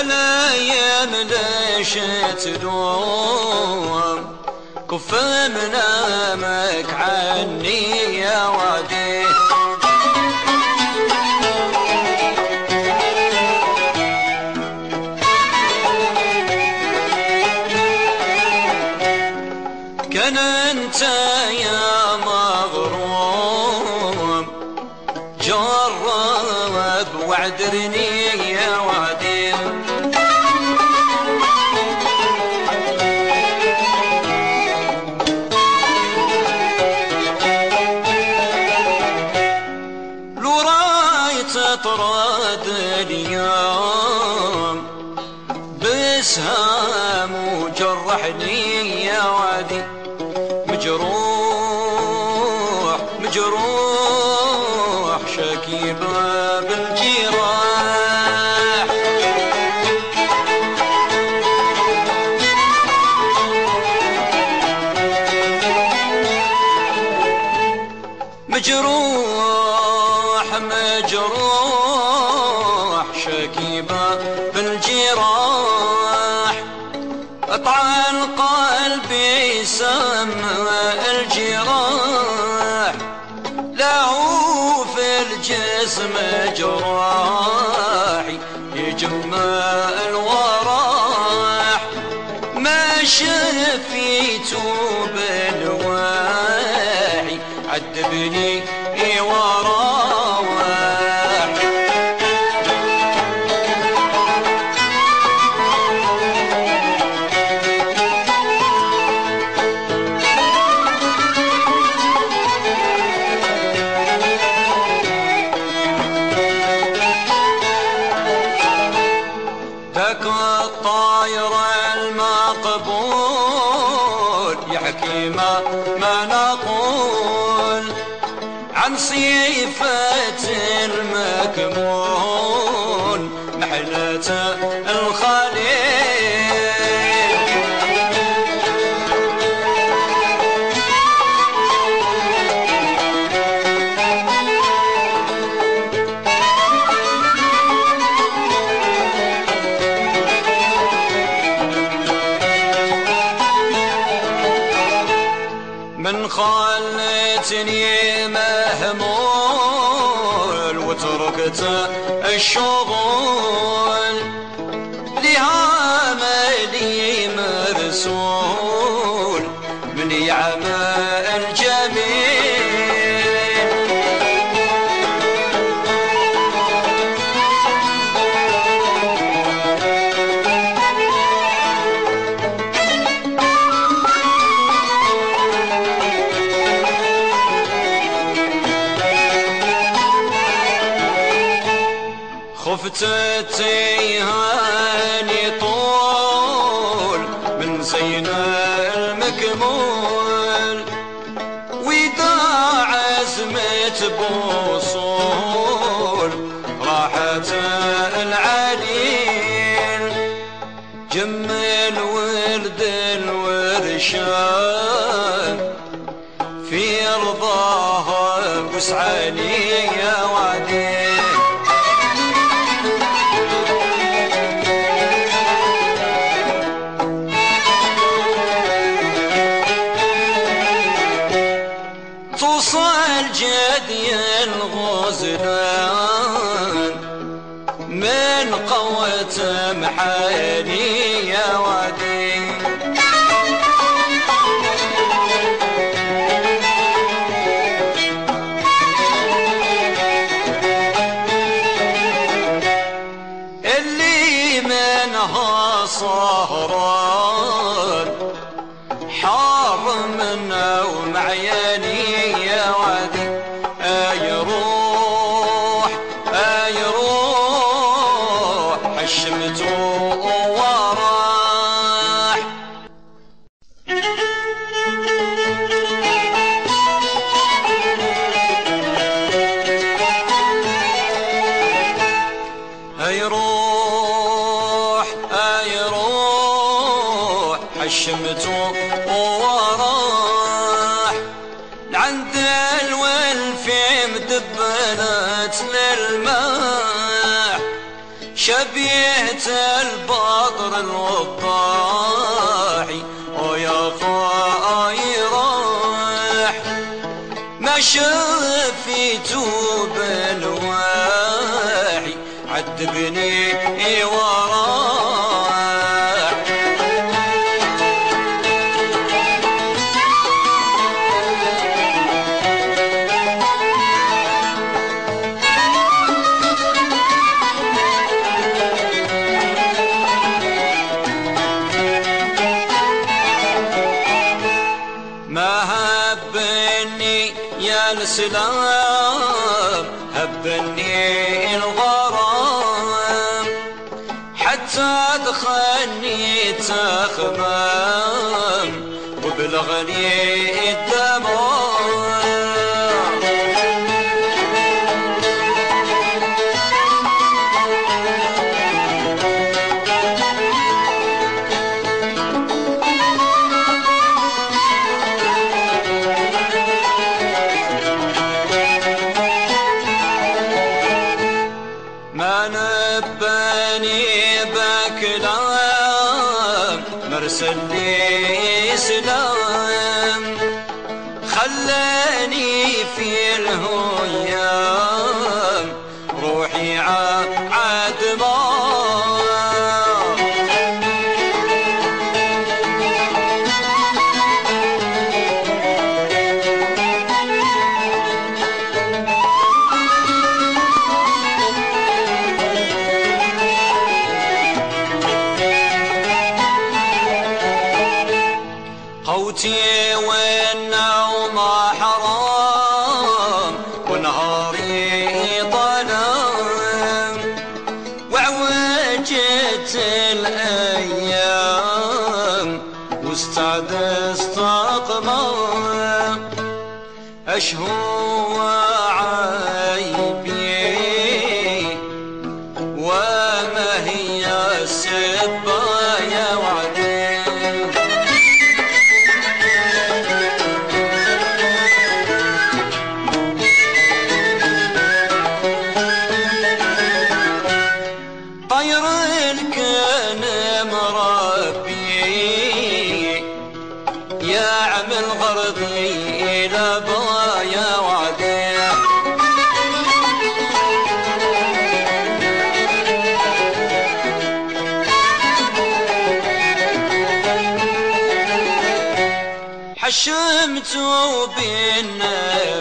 الأيام ليش تدوم. كف منامك عني يا وادي يا وادي مجروح مجروح شكيبة بالجراح. مجروح مجروح شكيبة بالجراح سمع الجراح له في الجسم جراح يجمع الوراح. ما شفيت بالواحي عذبني وراح ما, نقول عن صفة من خلتني مهمول وتركت الشغل لعملي مرسول من يعمل الجميل خفت تيهاني طول من زينا المكمول. وإذا عزمت بوصول راحت العليل. جمل ولد الورشان في رضاها يا جدي الغزلان من قوة محاني يا وادي اللي منها صهران عند الولف مدبنت للماح شبيهة البطر الوضاحي ويا راح. ما شفيت بالواحي عذبني وراه السلام هبني الغرام. حتى دخلني تخمام وبلغني الدمام مرسلني سلام خلاني في الهيام اشهو عيبي وما هي يا عم الغربي إلى بايا وعدي. حشمت بالنبي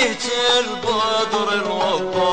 شبيهة البدر الوضاحي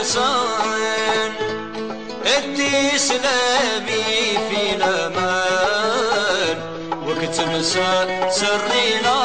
الأحسان ادي سلامي في الأمان وقت مساء سرينا